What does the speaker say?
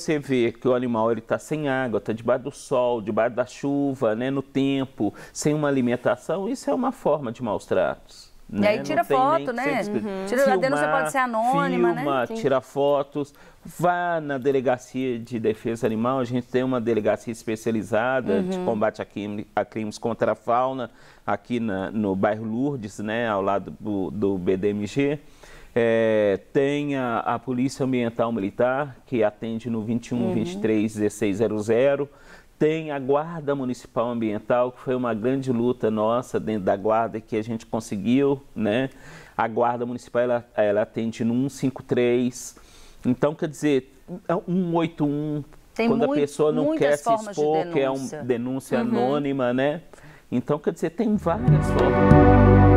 Você vê que o animal está sem água, está debaixo do sol, debaixo da chuva, né, no tempo, sem uma alimentação, isso é uma forma de maus tratos. Né? E aí tira foto, né? Uhum. Tira, filmar, a denúncia pode ser anônima, filma, né? tira fotos, vá na delegacia de defesa animal, a gente tem uma delegacia especializada uhum. de combate a, crime, a, crimes contra a fauna aqui na, no bairro Lourdes, né, ao lado do, do BDMG. É, tem a, a, Polícia Ambiental Militar, que atende no 21 uhum. 23 1600 tem a Guarda Municipal Ambiental, que foi uma grande luta nossa dentro da Guarda que a gente conseguiu, né? A Guarda Municipal, ela, ela atende no 153. Então, quer dizer, 181, tem quando muito, a pessoa não quer se expor, que é uma denúncia uhum. anônima, né? Então, quer dizer, tem várias formas.